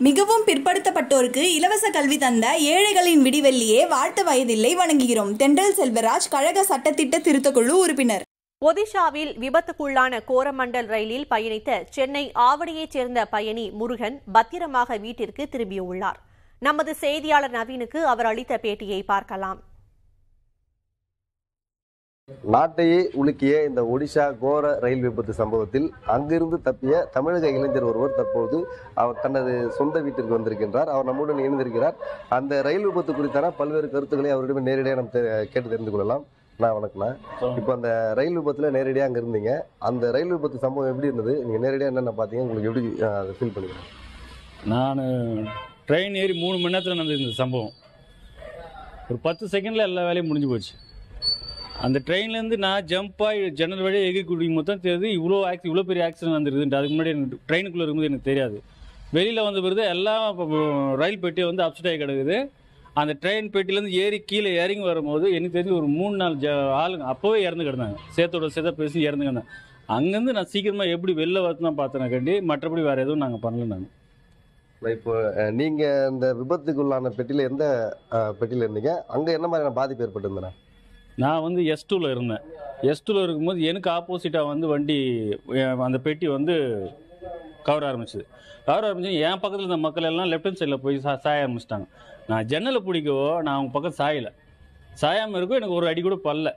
மிகவும் பிற்படுத்தப்பட்டோருக்கு இலவச கல்வி தந்த ஏழைகளின் விடிவெள்ளியே வாழ்த்த வயதில்லை வணங்குகிறோம். தென்றல் செல்வராஜ் கழக சட்டத்திட்ட திருத்தக்குழு உறுப்பினர். ஒடிஷாவில் விபத்துக்குள்ளான கோரமண்டல் ரயிலில் பயணித்த சென்னை ஆவடியைச் சேர்ந்த பயணி முருகன் பத்திரமாக வீட்டிற்கு திரும்பியுள்ளார். நமது செய்தியாளர் நவீனுக்கு அவர் அளித்த பேட்டியை பார்க்கலாம். நாட்டையே உலுக்கிய இந்த ஒடிஷா கோர ரயில் விபத்து சம்பவத்தில் அங்கிருந்து தப்பிய தமிழக இளைஞர் ஒருவர் தற்போது அவர் தனது சொந்த வீட்டிற்கு வந்திருக்கின்றார். அவர் நம்முடன் இணைந்திருக்கிறார். அந்த ரயில் விபத்து குறித்தான பல்வேறு கருத்துக்களை அவரிடம் நேரடியாக நம்ம தெ- கேட்டு தெரிந்து கொள்ளலாம். நான் வணக்கம்ண்ணா. இப்போ அந்த ரயில் விபத்தில் நேரடியாக அங்கே இருந்தீங்க. அந்த ரயில் விபத்து சம்பவம் எப்படி இருந்தது? நீங்கள் நேரடியாக என்னென்ன பார்த்தீங்க உங்களுக்கு எப்படி அதை ஃபீல் பண்ணுங்க? நான் ட்ரெயின் ஏறி மூணு மணி நேரத்தில் நடந்தது இந்த சம்பவம். ஒரு பத்து செகண்டில் எல்லா வேலையும் முடிஞ்சு போச்சு. அந்த ட்ரெயின்லேருந்து நான் ஜம்ப் ஆகி ஜன்னல் வழியாக எகிரி குடிக்கும் மொத்தம் தெரியுது இவ்வளோ ஆக்சி இவ்வளோ பெரிய ஆக்சிடென்ட் வந்துருக்குது அதுக்கு முன்னாடி எனக்கு ட்ரெயினுக்குள்ளே இருக்கும்போது எனக்கு தெரியாது. வெளியில் வந்த பிறகு எல்லாம் ரயில் பெட்டியை வந்து அப்செட் ஆகி கிடக்குது. அந்த ட்ரெயின் பெட்டிலேருந்து ஏறி கீழே இறங்கி வரும்போது எனக்கு தெரிஞ்சு ஒரு மூணு நாலு ஜ ஆளுங்க அப்போவே இறந்து கிடந்தாங்க. சேத்தோட சேத பேசி இறந்து கிடந்தாங்க அங்கேருந்து நான் சீக்கிரமாக எப்படி வெளில வரது தான் பார்த்தேன் கண்டி மற்றபடி வேறு எதுவும் நாங்கள் பண்ணல நாங்கள் இப்போ நீங்கள் இந்த விபத்துக்குள்ளான பெட்டியில் எந்த பெட்டியில் இருந்தீங்க? அங்கே என்ன மாதிரியான பாதிப்பு ஏற்பட்டிருந்தேன் நான் வந்து எஸ் டூவில் இருந்தேன். எஸ் டூவில் இருக்கும்போது எனக்கு ஆப்போசிட்டாக வந்து வண்டி அந்த பெட்டி வந்து கவர் ஆரம்பிச்சது. கவர் ஆரம்பிச்சு என் பக்கத்தில் இருந்த மக்கள் எல்லாம் லெஃப்ட் ஹேண்ட் சைடில் போய் சா சாய ஆரம்பிச்சிட்டாங்க. நான் ஜன்னலை பிடிக்கவோ நான் அவங்க பக்கம் சாயலை. சாயாமல் இருக்கும் எனக்கு ஒரு அடி கூட பல்ல.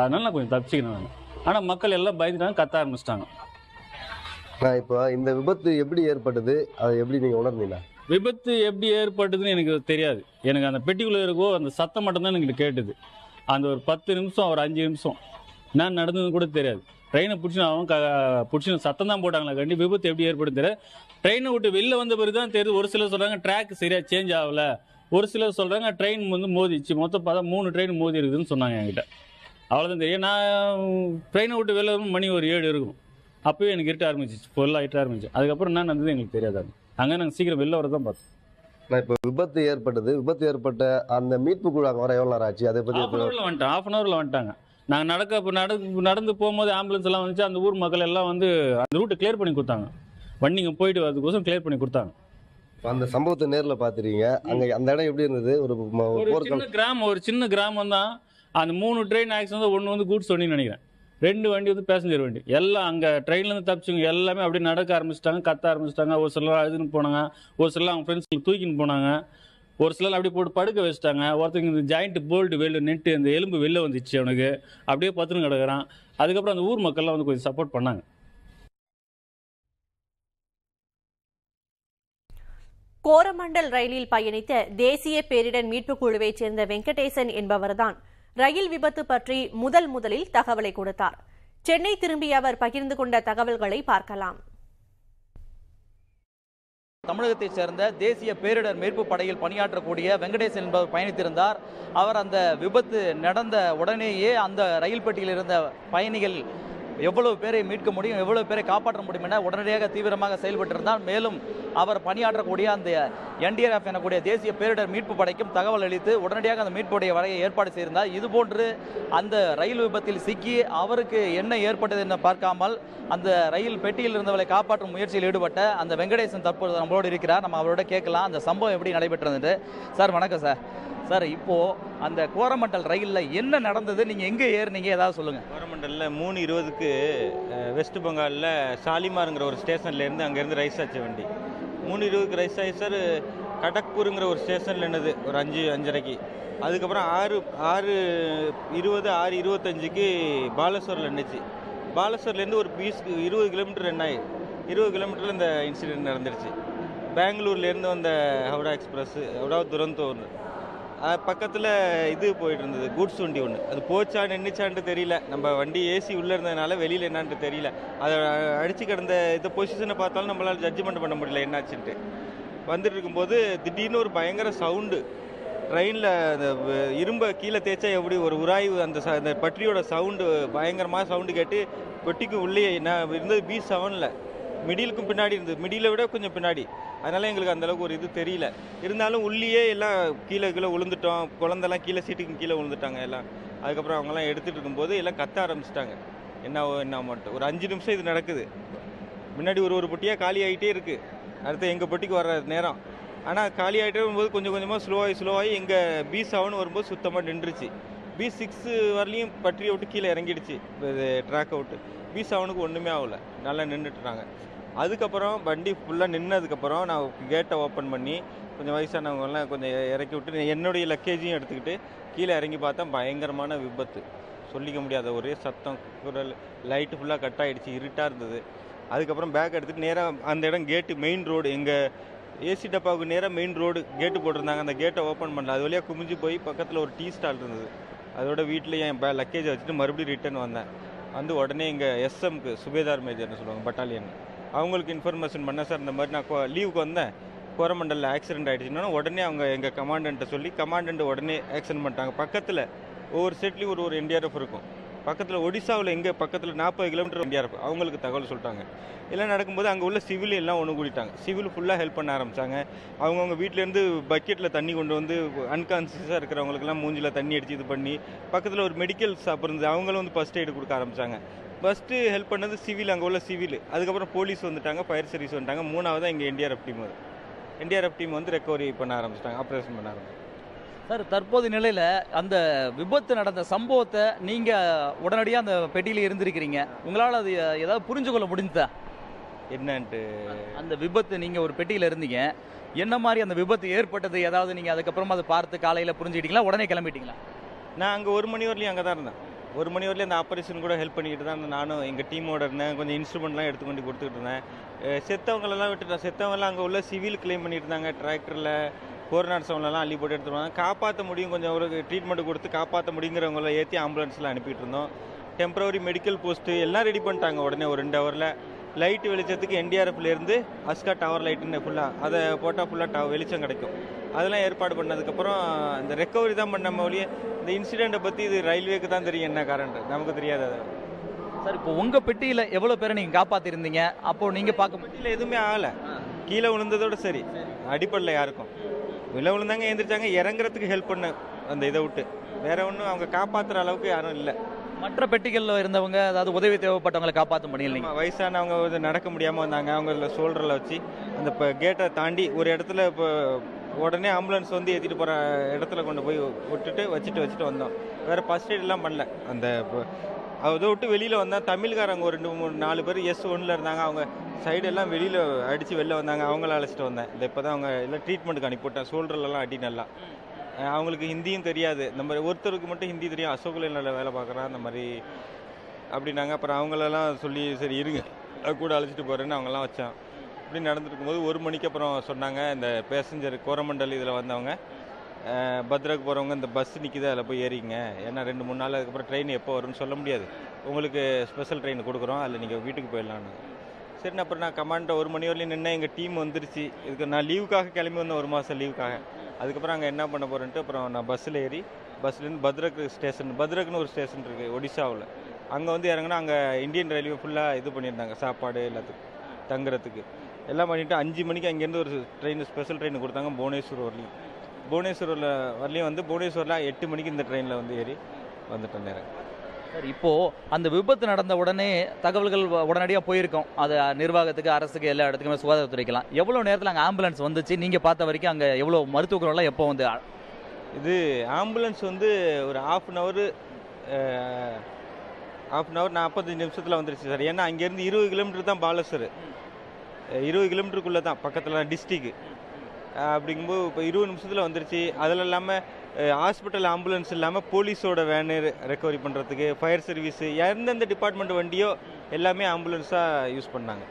அதனால நான் கொஞ்சம் தப்பிச்சிக்கினேன் நான். ஆனால் மக்கள் எல்லாம் பயந்துட்டாங்க கத்த ஆரம்பிச்சிட்டாங்க. நான் இப்போ இந்த விபத்து எப்படி ஏற்பட்டது? அதை எப்படி நீங்க உணர்ந்தீங்க? விபத்து எப்படி ஏற்பட்டதுன்னு எனக்கு தெரியாது. எனக்கு அந்த பெட்டிக்குள்ளே இருக்கோ அந்த சத்தம் மட்டும்தான் எனக்கு கேட்டுது. அந்த ஒரு பத்து நிமிஷம் ஒரு அஞ்சு நிமிஷம். நான் நடந்தது கூட தெரியாது. ட்ரெயினை பிடிச்சினா அவன் க பிடிச்சி சத்தம் தான் போட்டாங்களா கண்டி விபத்து எப்படி ஏற்படும் தெரியல ட்ரெயினை விட்டு வெளில வந்த பிறகு தான் தெரியுது ஒரு சிலர் சொல்கிறாங்க ட்ராக் சரியாக சேஞ்ச் ஆகல. ஒரு சிலர் சொல்கிறாங்க ட்ரெயின் வந்து மோதிச்சு மொத்தம் பார்த்தா மூணு ட்ரெயின் மோதி இருக்குதுன்னு சொன்னாங்க என்கிட்ட. அவ்வளோதான் தெரியும். நான் ட்ரெயினை விட்டு வெளில மணி ஒரு ஏழு இருக்கும். அப்போயே எனக்கு இருட்ட ஆரம்பிச்சிச்சு. பொருளாக இருட்ட ஆரம்பிச்சு. அதுக்கப்புறம் என்ன நடந்தது எங்களுக்கு தெரியாது. அங்கே நாங்கள் சீக்கிரம் வெளில வர தான் பார்த்தோம். நான் இப்போ விபத்து ஏற்பட்டது. விபத்து ஏற்பட்ட அந்த மீட்பு குழு அங்கே வர எவ்வளோ நேரம் ஆச்சு? அதை பற்றி ஹாஃப் அன் ஹவரில் வந்துட்டேன் ஹாஃப் அன் ஹவரில் வந்துட்டாங்க. நாங்கள் நடக்க நடந்து நடந்து போகும்போது ஆம்புலன்ஸ் எல்லாம் வந்துச்சு. அந்த ஊர் மக்கள் எல்லாம் வந்து அந்த ரூட்டை கிளியர் பண்ணி கொடுத்தாங்க. வண்டிங்க போயிட்டு வரதுக்கோசம் கிளியர் பண்ணி கொடுத்தாங்க. அந்த சம்பவத்தை நேரில் பார்த்துருக்கீங்க அங்கே அந்த இடம் எப்படி இருந்தது? ஒரு ஒரு சின்ன கிராமம் ஒரு சின்ன கிராமம் தான். அந்த மூணு ட்ரெயின் ஆக்சிடென்ட் ஒன்று வந்து கூட்ஸ் வண்டின்னு நினைக்கிறேன். ரெண்டு வண்டி வந்து பேசஞ்சர் வண்டி. எல்லாம் அங்கே ட்ரெயின்லேருந்து தப்பிச்சவங்க எல்லாமே அப்படியே நடக்க ஆரம்பிச்சிட்டாங்க கத்த ஆரம்பிச்சிட்டாங்க. ஒரு சிலர் அழுதுன்னு போனாங்க. ஒரு சிலர் அவங்க ஃப்ரெண்ட்ஸுக்கு தூக்கின்னு போனாங்க. ஒரு சிலர் அப்படியே போட்டு படுக்க வச்சுட்டாங்க. ஒருத்தங்க இந்த ஜாயிண்ட் போல்டு வெளில நெட்டு அந்த எலும்பு வெளில வந்துச்சு அவனுக்கு. அப்படியே பத்துன்னு கிடக்குறான். அதுக்கப்புறம் அந்த ஊர் மக்கள்லாம் வந்து கொஞ்சம் சப்போர்ட் பண்ணாங்க. கோரமண்டல் ரயிலில் பயணித்த தேசிய பேரிடர் மீட்புக் குழுவைச் சேர்ந்த வெங்கடேசன் என்பவர்தான் ரயில் விபத்து பற்றி முதல் முதலில் தகவலை கொடுத்தார். சென்னை திரும்பிய அவர் பகிர்ந்து கொண்ட தகவல்களை பார்க்கலாம். தமிழகத்தைச் சேர்ந்த தேசிய பேரிடர் மீட்பு படையில் பணியாற்றக்கூடிய வெங்கடேசன் என்பவர் பயணித்திருந்தார். அவர் அந்த விபத்து நடந்த உடனேயே அந்த ரயில் பெட்டியில் இருந்த பயணிகள் எவ்வளவு பேரை மீட்க முடியும் எவ்வளவு பேரை காப்பாற்ற முடியும் என உடனடியாக தீவிரமாக செயல்பட்டிருந்தார் மேலும் அவர் பணியாற்றக்கூடிய அந்த என்டிஆர்எஃப் எனக்கூடிய தேசிய பேரிடர் மீட்பு படைக்கும் தகவல் அளித்து உடனடியாக அந்த மீட்பு படையை வரைய ஏற்பாடு செய்திருந்தார். இதுபோன்று அந்த ரயில் விபத்தில் சிக்கி அவருக்கு என்ன ஏற்பட்டது என பார்க்காமல் அந்த ரயில் பெட்டியில் இருந்தவரை காப்பாற்றும் முயற்சியில் ஈடுபட்ட அந்த வெங்கடேசன் தற்போது நம்மளோடு இருக்கிறார். நம்ம அவரோட கேட்கலாம். அந்த சம்பவம் எப்படி நடைபெற்றது சார் வணக்கம் சார். சார் இப்போ அந்த கோரமண்டல் ரயிலில் என்ன நடந்தது? நீங்கள் எங்கே ஏறுனீங்க? ஏதாவது சொல்லுங்கள் கோரமண்டலில் மூணு இருபதுக்கு வெஸ்ட் பெங்காலில் ஷாலிமாருங்கிற ஒரு ஸ்டேஷன்லேருந்து அங்கேருந்து ரைஸ் ஆச்சு வண்டி. மூணு இருபதுக்கு ரைஸ் ஆகி சார் கடக்பூருங்கிற ஒரு ஸ்டேஷனில் என்னது ஒரு அஞ்சு அஞ்சரைக்கு. அதுக்கப்புறம் ஆறு ஆறு இருபது ஆறு இருபத்தஞ்சுக்கு பாலேஸ்வரில் நின்றுச்சு பாலேஸ்வர்லேருந்து ஒரு பீஸ் இருபது கிலோமீட்டர் என்ன ஆகி இருபது கிலோமீட்டரில் இந்த இன்சிடென்ட் நடந்துருச்சு. பெங்களூர்லேருந்து வந்த ஹவுடா எக்ஸ்பிரஸ் ஹவுடா துரந்தோன்னு. பக்கத்தில் இது போயிட்டு இருந்தது கூட்ஸ் வண்டி ஒன்று அது போச்சா நின்றுச்சான்ட்டு தெரியல. நம்ம வண்டி ஏசி உள்ளே இருந்ததுனால வெளியில் என்னான்ட்டு தெரியல. அதை அடித்து கிடந்த இந்த பொசிஷனை பார்த்தாலும் நம்மளால் ஜட்ஜ்மெண்ட் பண்ண முடியல என்னாச்சுன்ட்டு. வந்துட்டு இருக்கும்போது திடீர்னு ஒரு பயங்கர சவுண்டு ட்ரெயினில் அந்த இரும்பை கீழே தேய்ச்சா எப்படி ஒரு உராய்வு அந்த ச- அந்த பற்றியோட சவுண்டு பயங்கரமாக சவுண்டு கேட்டு பெட்டிக்கு உள்ளே நான் இருந்தது பி செவனில் மிடிலுக்கும் பின்னாடி இருந்தது. மிடிலை விட கொஞ்சம் பின்னாடி. அதனால எங்களுக்கு அந்தளவுக்கு ஒரு இது தெரியல. இருந்தாலும் உள்ளேயே எல்லாம் கீழே கீழே விழுந்துட்டோம். குழந்தெல்லாம் கீழே சீட்டுக்கு கீழே விழுந்துட்டாங்க எல்லாம். அதுக்கப்புறம் அவங்கெல்லாம் எடுத்துகிட்டு இருக்கும்போது எல்லாம் கத்த ஆரம்பிச்சிட்டாங்க. என்ன என்ன மட்டும் ஒரு அஞ்சு நிமிஷம் இது நடக்குது. முன்னாடி ஒரு ஒரு பொட்டியாக காலி ஆகிட்டே இருக்குது அடுத்து எங்கள் பொட்டிக்கு வர நேரம். ஆனால் காலி ஆகிட்டே வரும்போது கொஞ்சம் கொஞ்சமாக ஸ்லோவாகி ஸ்லோவாகி எங்கள் பி செவன் வரும்போது சுத்தமாக நின்றுச்சு. பி சிக்ஸு வரலையும் பற்றியை விட்டு கீழே இறங்கிடுச்சு. இது ட்ராக் அவுட்டு பி செவனுக்கு ஒன்றுமே ஆகலை. நல்லா நின்றுட்டுறாங்க அதுக்கப்புறம் வண்டி ஃபுல்லாக நின்னதுக்கப்புறம் நான் கேட்டை ஓப்பன் பண்ணி கொஞ்சம் வயசானவங்கெல்லாம் கொஞ்சம் இறக்கி விட்டு என்னுடைய லக்கேஜையும் எடுத்துக்கிட்டு கீழே இறங்கி பார்த்தா பயங்கரமான விபத்து. சொல்லிக்க முடியாத ஒரே சத்தம் குரல் லைட்டு ஃபுல்லாக கட் ஆகிடுச்சு இருட்டாக இருந்தது. அதுக்கப்புறம் பேக் எடுத்துகிட்டு நேராக அந்த இடம் கேட்டு மெயின் ரோடு எங்கள் ஏசி டப்பாவுக்கு நேராக மெயின் ரோடு கேட்டு போட்டிருந்தாங்க. அந்த கேட்டை ஓப்பன் பண்ணல. அது வழியாக குமிஞ்சு போய் பக்கத்தில் ஒரு டீ ஸ்டால் இருந்தது. அதோட வீட்டில் என் பே லக்கேஜை வச்சுட்டு மறுபடியும் ரிட்டர்ன் வந்தேன். வந்து உடனே இங்கே எஸ்எம்க்கு சுபேதார் மேஜர்னு சொல்லுவாங்க பட்டாலியன் அவங்களுக்கு இன்ஃபர்மேஷன் பண்ண சார் இந்த மாதிரி நான் லீவுக்கு வந்தேன். கோரமண்டலில் ஆக்சிடென்ட் ஆகிடுச்சுன்னா உடனே அவங்க எங்கள் கமாண்டன்ட்டை சொல்லி கமாண்டன்ட் உடனே ஆக்சிடென்ட் பண்ணிட்டாங்க. பக்கத்தில் ஒவ்வொரு ஸ்டேட்லேயும் ஒரு ஒரு என்டிஆர்எஃப் இருக்கும். பக்கத்தில் ஒடிசாவில் எங்கே பக்கத்தில் நாற்பது கிலோமீட்டர் என்டிஆர்எஃப் அவங்களுக்கு தகவல் சொல்லிட்டாங்க. எல்லாம் நடக்கும்போது அங்கே உள்ள சிவில் எல்லாம் ஒன்று கூட்டிட்டாங்க சிவில் ஃபுல்லாக ஹெல்ப் பண்ண ஆரம்பித்தாங்க அவங்கவுங்க வீட்டிலேருந்து பக்கெட்டில் தண்ணி கொண்டு வந்து அன்கான்சியஸாக இருக்கிறவங்களுக்குலாம் மூஞ்சில் தண்ணி அடிச்சு இது பண்ணி பக்கத்தில் ஒரு மெடிக்கல் ஷாப் இருந்தது. அவங்களும் வந்து ஃபஸ்ட் எய்டு கொடுக்க ஆரம்பித்தாங்க ஃபஸ்ட்டு ஹெல்ப் பண்ணது சிவில் அங்கே உள்ள சிவில் அதுக்கப்புறம் போலீஸ் வந்துட்டாங்க ஃபயர் சர்வீஸ் வந்துட்டாங்க. மூணாவது இங்கே என்டிஆர்எஃப் டீம் வருது. என்டிஆர்எஃப் டீம் வந்து ரெக்கவரி பண்ண ஆரம்பிச்சிட்டாங்க ஆப்ரேஷன் பண்ண ஆரம்பிச்சிட்டாங்க. சார் தற்போது நிலையில அந்த விபத்து நடந்த சம்பவத்தை நீங்க உடனடியாக அந்த பெட்டியில இருந்திருக்கிறீங்க. உங்களால் அது ஏதாவது புரிஞ்சு கொள்ள முடிஞ்சதா? என்னன்ட்டு? அந்த விபத்து நீங்க ஒரு பெட்டியில இருந்தீங்க. என்ன மாதிரி அந்த விபத்து ஏற்பட்டது? ஏதாவது நீங்க அதுக்கப்புறமா அதை பார்த்து காலையில புரிஞ்சுக்கிட்டீங்களா? உடனே கிளம்பிட்டீங்களா? நான் அங்கே ஒரு மணி வரலையும் அங்கே தான் இருந்தேன். ஒரு மணி வரலையும் அந்த ஆப்ரேஷன் கூட ஹெல்ப் பண்ணிக்கிட்டு தான் இருந்தேன். நானும் எங்கள் டீமோட இருந்தேன். கொஞ்சம் இன்ஸ்ட்ருமெண்ட்லாம் எடுத்து கொண்டு கொடுத்துட்டு இருந்தேன். செத்தவங்களெல்லாம் விட்டுட்டேன் செத்தவங்கலாம் அங்கே உள்ள சிவில் கிளைம் பண்ணிட்டு இருந்தாங்க. டிராக்டரில் கோர்நாட்ஸவங்களெல்லாம் அள்ளி போட்டு எடுத்துருவாங்க காப்பாற்ற முடியும் கொஞ்சம் ஒரு ட்ரீட்மெண்ட் கொடுத்து காப்பாற்ற முடியுங்கிறவங்கள ஏற்றி ஆம்புலன்ஸில் அனுப்பிட்டு இருந்தோம். டெம்பரவரி மெடிக்கல் போஸ்ட்டு எல்லாம் ரெடி பண்ணிட்டாங்க உடனே ஒரு ரெண்டு ஹவரில் லைட்டு வெளிச்சத்துக்கு என்டிஆர்எஃப்லேருந்து அஸ்கா டவர் லைட்டுன்னு ஃபுல்லாக அதை போட்டால் ஃபுல்லாக வெளிச்சம் கிடைக்கும். அதெல்லாம் ஏற்பாடு பண்ணதுக்கப்புறம் இந்த ரெக்கவரி தான் பண்ண ஒழிய இந்த இன்சிடெண்ட்டை பற்றி இது ரயில்வேக்கு தான் தெரியும் என்ன காரணம் நமக்கு தெரியாது அது. சார் இப்போ உங்க பெட்டியில எவ்வளவு பேரை நீங்க காப்பாத்திருந்தீங்க? அப்போ நீங்க பார்க்க இல்லை எதுவுமே ஆகலை. கீழே விழுந்ததோட சரி. அடிப்படல யாருக்கும். விழ விழுந்தாங்க எழுந்திரிச்சாங்க இறங்குறதுக்கு ஹெல்ப் பண்ண அந்த இதை விட்டு. வேற ஒன்றும் அவங்க காப்பாற்றுற அளவுக்கு யாரும் இல்லை. மற்ற பெட்டிகள்ல இருந்தவங்க அதாவது உதவி தேவைப்பட்டவங்களை காப்பாற்ற முடியல நீங்க ஆமா, வயசானவங்க நடக்க முடியாமல் வந்தாங்க. அவங்க இதில் ஷோல்டரில் வச்சு அந்த இப்போ கேட்டை தாண்டி ஒரு இடத்துல இப்போ உடனே ஆம்புலன்ஸ் வந்து ஏற்றிட்டு போகிற இடத்துல கொண்டு போய் விட்டுட்டு வச்சுட்டு வச்சுட்டு வந்தோம். வேறு ஃபஸ்ட் எய்ட்லாம் பண்ணல. அந்த அதை விட்டு வெளியில் வந்தால் தமிழ்காரங்க ஒரு ரெண்டு மூணு நாலு பேர் எஸ் ஒன்றில் இருந்தாங்க. அவங்க சைடு எல்லாம் வெளியில் அடித்து வெளில வந்தாங்க. அவங்கள அழைச்சிட்டு வந்தேன். இந்த இப்போ தான் அவங்க எல்லாம் ட்ரீட்மெண்ட்டுக்கு அனுப்பிவிட்டேன். ஷோல்டர்லலாம் அடி நல்லா. அவங்களுக்கு ஹிந்தியும் தெரியாது. நம்ம ஒருத்தருக்கு மட்டும் ஹிந்தி தெரியும். அசோக் வேலை பார்க்குறான் அந்த மாதிரி அப்படின்னாங்க. அப்புறம் அவங்களெல்லாம் சொல்லி சரி இருங்க. கூட அழைச்சிட்டு போகிறேன்னு அவங்கெல்லாம் வச்சான். இப்படி நடந்துருக்கும் போது ஒரு மணிக்கு அப்புறம் சொன்னாங்க இந்த பேசஞ்சர் கோரமண்டல் இதில் வந்தவங்க பத்ராக்கு போகிறவங்க இந்த பஸ் நிற்கிது அதில் போய் ஏறிங்க ஏன்னா ரெண்டு மூணு நாள் அதுக்கப்புறம் ட்ரெயின் எப்போ வரும்னு சொல்ல முடியாது. உங்களுக்கு ஸ்பெஷல் ட்ரெயின் கொடுக்குறோம் அதில் நீங்கள் வீட்டுக்கு போயிடலான்னு சரி அப்புறம் நான் கமாண்ட்டை ஒரு மணி வரலையும் நின்று எங்கள் டீம் வந்துருச்சு. இதுக்கு நான் லீவுக்காக கிளம்பி வந்தேன் ஒரு மாதம் லீவுக்காக அதுக்கப்புறம் அங்கே என்ன பண்ண போகிறேன்ட்டு அப்புறம் நான் பஸ்ஸில் ஏறி பஸ்லேருந்து பத்ரக் ஸ்டேஷன் பத்ரக்னு ஒரு ஸ்டேஷன் இருக்குது ஒடிசாவில். அங்கே வந்து இறங்கினா அங்கே இந்தியன் ரயில்வே ஃபுல்லாக இது பண்ணியிருந்தாங்க சாப்பாடு எல்லாத்துக்கும் தங்குறதுக்கு. எல்லாம் பண்ணிவிட்டு அஞ்சு மணிக்கு அங்கேருந்து ஒரு ட்ரெயின் ஸ்பெஷல் ட்ரெயின் கொடுத்தாங்க புவனேஸ்வர் வரலையும். புவனேஸ்வரில் வரலையும் வந்து புவனேஸ்வரில் எட்டு மணிக்கு இந்த ட்ரெயினில் வந்து ஏறி வந்துட்டேன் நேரம் சார் இப்போ அந்த விபத்து நடந்த உடனே தகவல்கள் உடனடியாக போயிருக்கோம். அது நிர்வாகத்துக்கு அரசுக்கு எல்லா இடத்துக்குமே சுகாதாரத்துறைக்கலாம் எவ்வளோ நேரத்தில் அங்கே ஆம்புலன்ஸ் வந்துச்சு? நீங்கள் பார்த்த வரைக்கும் அங்கே எவ்வளோ மருத்துவர்கள்லாம் எப்போ வந்து இது ஆம்புலன்ஸ் வந்து ஒரு half an hour half an hour நாற்பத்தஞ்சு நிமிஷத்தில் வந்துருச்சு சார். ஏன்னா அங்கேருந்து இருபது கிலோமீட்டர் தான் பாலசர். இருபது கிலோமீட்டருக்குள்ளே தான் பக்கத்தில் டிஸ்ட்ரிக்கு அப்படிங்கும்போது இப்போ இருபது நிமிஷத்தில் வந்துருச்சு. அதில் இல்லாமல் ஹாஸ்பிட்டல் ஆம்புலன்ஸ் இல்லாமல் போலீஸோட வேனு ரெக்கவரி பண்ணுறதுக்கு ஃபயர் சர்வீஸு எந்தெந்த டிபார்ட்மெண்ட் வண்டியோ எல்லாமே ஆம்புலன்ஸாக யூஸ் பண்ணாங்க.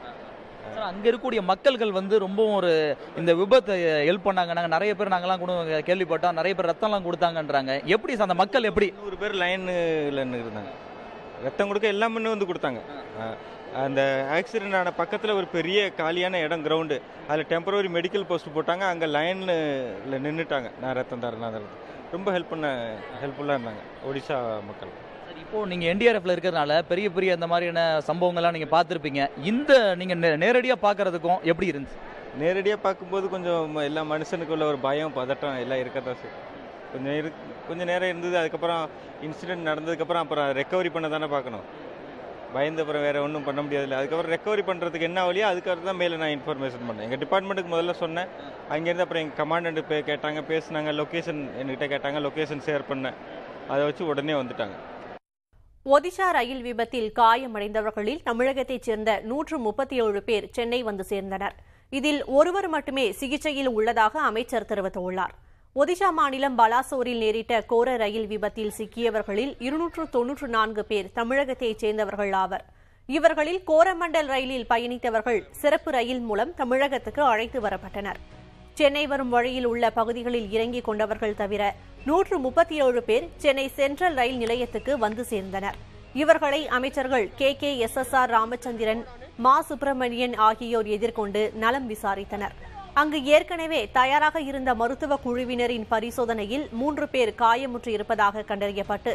அங்கே இருக்கக்கூடிய மக்கள்கள் வந்து ரொம்பவும் ஒரு இந்த விபத்தை ஹெல்ப் பண்ணாங்க. நாங்கள் நிறைய பேர் நாங்களாம் கூட கேள்விப்பட்டோம். நிறைய பேர் ரத்தம்லாம் கொடுத்தாங்கன்றாங்க. எப்படி அந்த மக்கள் எப்படி? நூறு பேர் லைனில் இருந்தாங்க. ரத்தம் கொடுக்க எல்லாமே வந்து கொடுத்தாங்க. அந்த ஆக்சிடென்ட் ஆன பக்கத்தில் ஒரு பெரிய காலியான இடம் கிரவுண்டு அதில் டெம்பரவரி மெடிக்கல் போஸ்ட் போட்டாங்க. அங்கே லைனில் நின்றுட்டாங்க நான் ரத்தம் தரேன் ரொம்ப ஹெல்ப் பண்ண ஹெல்ப்ஃபுல்லாக இருந்தாங்க. ஒடிசா மக்கள். சார் இப்போ நீங்கள் என்டிஆர்எஃப்ல இருக்கிறதுனால பெரிய பெரிய இந்த மாதிரியான சம்பவங்கள்லாம் நீங்கள் பார்த்துருப்பீங்க. இந்த நீங்கள் நேரடியாக பார்க்கறதுக்கும் எப்படி இருந்துச்சு? நேரடியாக பார்க்கும்போது கொஞ்சம் எல்லா மனுஷனுக்குள்ள ஒரு பயம் பதட்டம் எல்லாம் இருக்கத்தான் சார் கொஞ்சம் இரு கொஞ்சம் நேரம் இருந்தது அதுக்கப்புறம் இன்சிடென்ட் நடந்ததுக்கப்புறம் அப்புறம் ரெக்கவரி பண்ண தானே பார்க்கணும். பயந்த அப்புறம் வேறு ஒன்றும் பண்ண முடியாதுல்ல. அதுக்கப்புறம் ரெக்கவரி பண்ணுறதுக்கு என்ன வழியோ அதுக்கப்புறம் தான் மேலே நான் இன்ஃபர்மேஷன் பண்ணேன். எங்கள் டிபார்ட்மெண்ட்டுக்கு முதல்ல சொன்னேன். அங்கேருந்து அப்புறம் எங்கள் கமாண்டன்ட் பே கேட்டாங்க பேசுனாங்க லொக்கேஷன் என்கிட்ட கேட்டாங்க லொக்கேஷன் ஷேர் பண்ணேன். அதை வச்சு உடனே வந்துட்டாங்க. ஒடிசா ரயில் விபத்தில் காயமடைந்தவர்களில் தமிழகத்தைச் சேர்ந்த நூற்று முப்பத்தி ஏழு பேர் சென்னை வந்து சேர்ந்தனர். இதில் ஒருவர் மட்டுமே சிகிச்சையில் உள்ளதாக அமைச்சர் தெரிவித்துள்ளார். ஒடிஷா மாநிலம் பலாசோரில் நேரிட்ட கோர ரயில் விபத்தில் சிக்கியவர்களில் இருநூற்று தொன்னூற்று நான்கு பேர் தமிழகத்தைச் சேர்ந்தவர்கள் ஆவர். இவர்களில் கோரமண்டல் ரயிலில் பயணித்தவர்கள் சிறப்பு ரயில் மூலம் தமிழகத்துக்கு அழைத்து வரப்பட்டனர். சென்னை வரும் வழியில் உள்ள பகுதிகளில் இறங்கிக் கொண்டவர்கள் தவிர நூற்று முப்பத்தி ஏழு பேர் சென்னை சென்ட்ரல் ரயில் நிலையத்துக்கு வந்து சேர்ந்தனர். இவர்களை அமைச்சர்கள் K. K. S. S. R. Ramachandran மா. சுப்பிரமணியன் ஆகியோர் எதிர்கொண்டு நலம் விசாரித்தனர். அங்கு ஏற்கனவே தயாராக இருந்த மருத்துவ குழுவினரின் பரிசோதனையில் மூன்று பேர் காயமுற்று இருப்பதாக கண்டறியப்பட்டு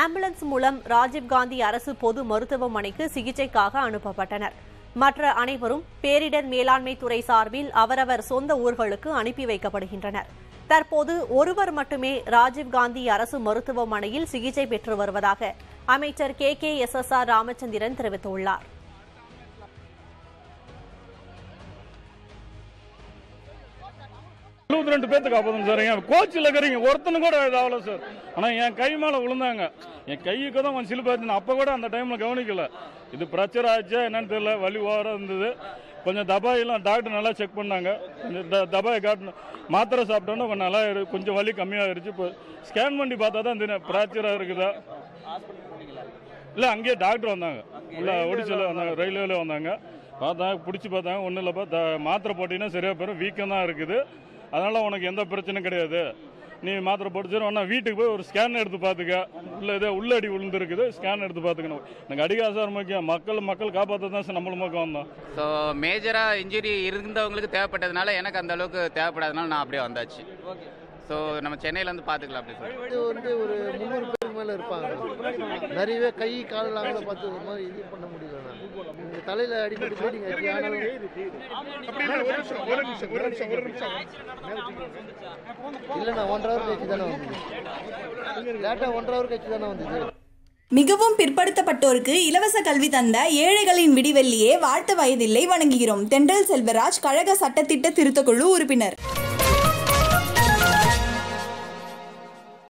ஆம்புலன்ஸ் மூலம் ராஜீவ்காந்தி அரசு பொது மருத்துவமனைக்கு சிகிச்சைக்காக அனுப்பப்பட்டனர். மற்ற அனைவரும் பேரிடர் மேலாண்மை துறை சார்பில் அவரவர் சொந்த ஊர்களுக்கு அனுப்பி வைக்கப்படுகின்றனர். தற்போது ஒருவர் மட்டுமே ராஜீவ்காந்தி அரசு மருத்துவமனையில் சிகிச்சை பெற்று வருவதாக அமைச்சர் K K S S R Ramachandran தெரிவித்துள்ளார். எழுபத்தி ரெண்டு பேத்துக்கு ஆபத்துங்க சார். என் கோச்சில் இருக்கிறீங்க ஒருத்தனு கூட இதாகல சார். ஆனால் என் கை மேலே விழுந்தாங்க. என் கைக்கு தான் கொஞ்சம் சிலுப்பாச்சு அப்போ கூட அந்த டைமில் கவனிக்கல. இது பிரச்சனை ஆச்சா என்னன்னு தெரியல. வலி ஓர இருந்தது. கொஞ்சம் தபாயெல்லாம் டாக்டர் நல்லா செக் பண்ணாங்க. கொஞ்சம் த- தபாயை காட்டணும் மாத்திரை சாப்பிட்டோன்னா கொஞ்சம் நல்லா கொஞ்சம் வலி கம்மியாகிருச்சு இப்போ ஸ்கேன் பண்ணி பார்த்தா தான் தெரியும் பிராச்சராக இருக்குதா? இல்லை அங்கேயே டாக்டர் வந்தாங்க. இல்லை ஒடிசால வந்தாங்க ரயில்வேல வந்தாங்க. பார்த்தாங்க பிடிச்சி பார்த்தாங்க. ஒன்றும் இல்லைப்பா. த மாத்திரை போட்டிங்கன்னா சரியாக போயிடும் வீக்கம் தான் இருக்குது. அதனால் உனக்கு எந்த பிரச்சனையும் கிடையாது. நீ மாத்திரை போட்டு சரி வேணா வீட்டுக்கு போய் ஒரு ஸ்கேன் எடுத்து பார்த்துக்க உள்ள இதே உள்ள அடி விழுந்துருக்குது ஸ்கேன் எடுத்து பார்த்துக்கணும் எனக்கு அடிகாசாரம் முக்கியம். மக்கள் மக்கள் காப்பாற்ற தான் சார் நம்மளும் பக்கம் வந்தோம். ஸோ மேஜராக இன்ஜுரி இருந்தவங்களுக்கு தேவைப்பட்டதுனால எனக்கு அந்த அளவுக்கு தேவைப்படாதனால நான் அப்படியே வந்தாச்சு. ஸோ நம்ம சென்னையிலேருந்து பார்த்துக்கலாம் அப்படி சொல்லி இது வந்து ஒரு முந்நூறு பேருக்கு மேலே இருப்பாங்க. நிறையவே கை காலெல்லாம் கூட பார்த்து ஒரு மாதிரி இது பண்ண முடியல இந்த தலையில் அடிபட்டு போய் நீங்கள் எப்படி ஆனாலும் இல்லை நான் ஒன்றரை ஹவர் கழிச்சு தானே வந்தது. லேட்டாக ஒன்றரை ஹவர் கழிச்சு தானே வந்தது. மிகவும் பிற்படுத்தப்பட்டோருக்கு இலவச கல்வி தந்த ஏழைகளின் விடிவெள்ளியே வாழ்த்த வயதில்லை வணங்குகிறோம். தென்றல் செல்வராஜ் கழக சட்டத்திட்ட திருத்தக்குழு உறுப்பினர்.